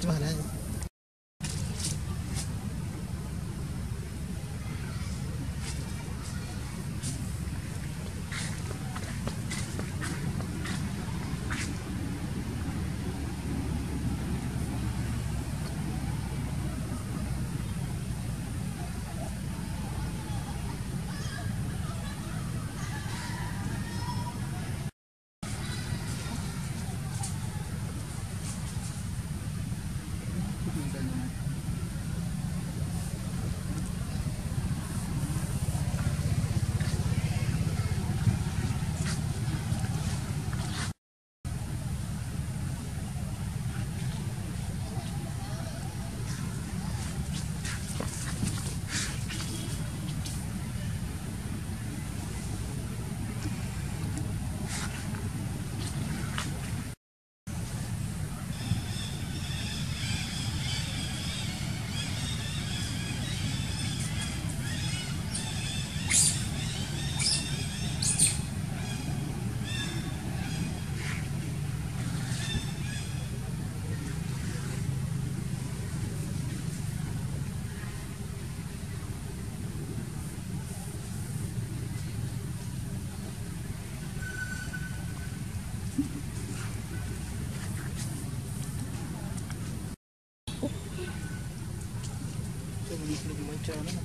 怎么了？ បាស់